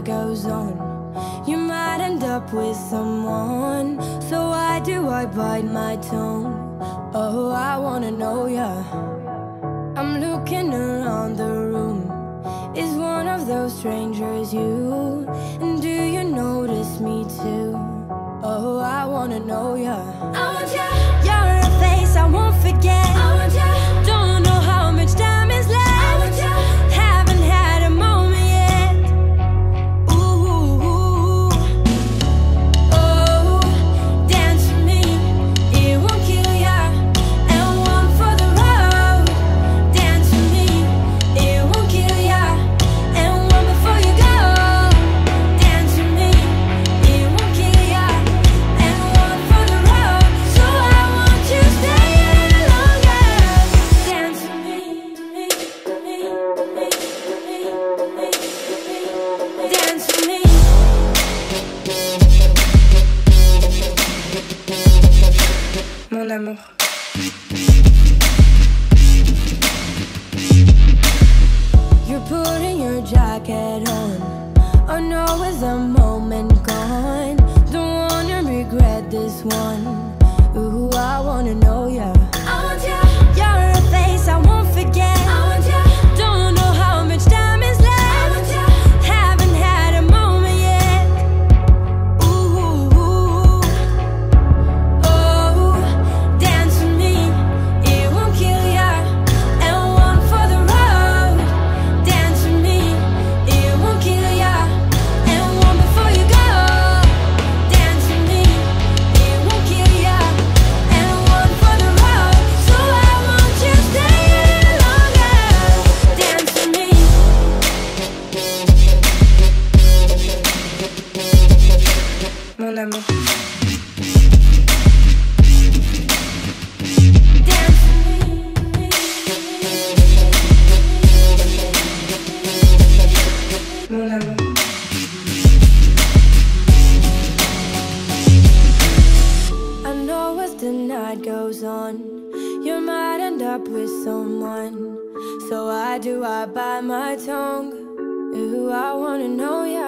goes on You might end up with someone So why do I bite my tongue? Oh, I wanna know ya I'm looking around the room Is one of those strangers you? And do you notice me too? Oh, I wanna know ya I want ya You're a face I want l'amour. önemli. night goes on You might end up with someone So why do I bite my tongue? Ooh, I wanna know yeah.